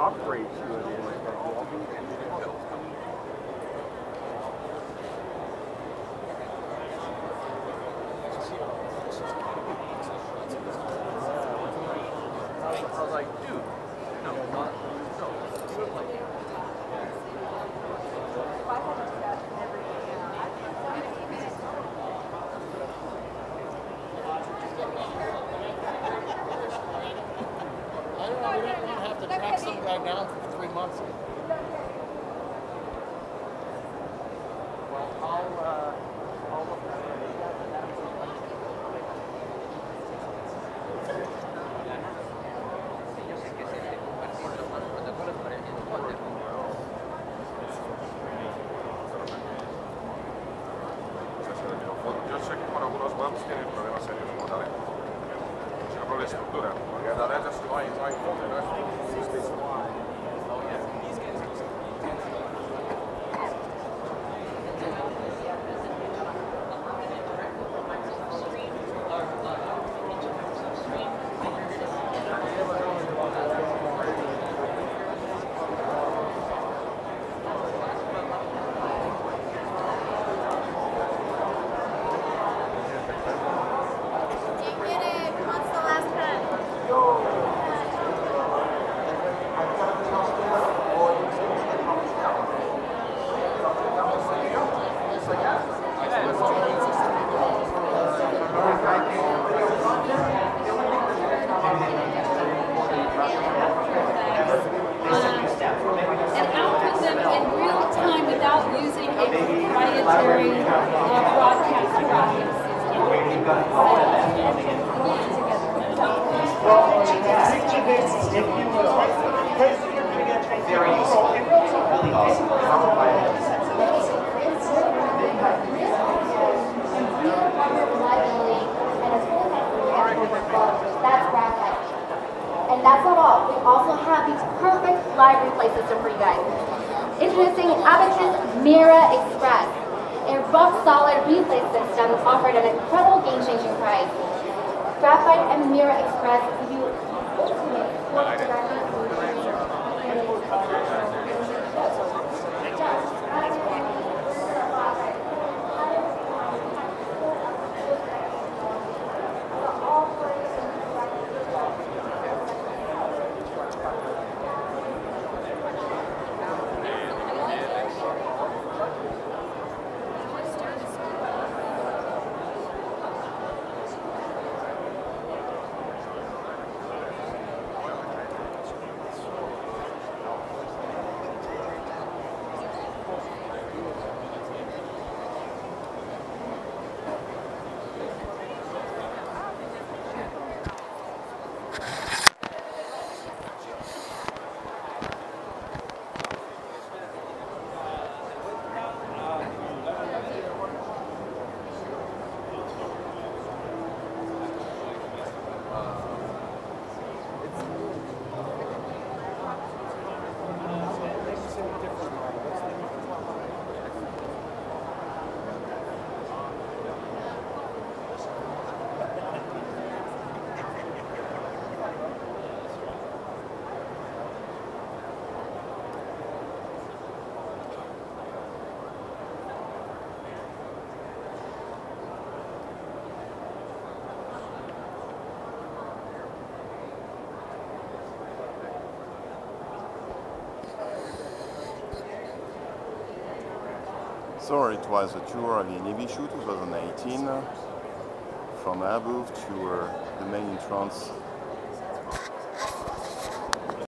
Upgrade to. I was like, dude, no, do it like I don't know, we don't want to have to guy down for three months. Well, I'll, uh, I'll look at sé con le strutture, perché ad adesso si va in, va in, in, in, in, in, in, in, in That's graphite. And that's not all. We also have the perfect live replay system for you guys. Introducing Abekas Mira Express, a rock-solid replay system offered an incredible game-changing price. Graphite and Mira Express So it was a tour of the NAB Show 2018 from Abu to uh, the main entrance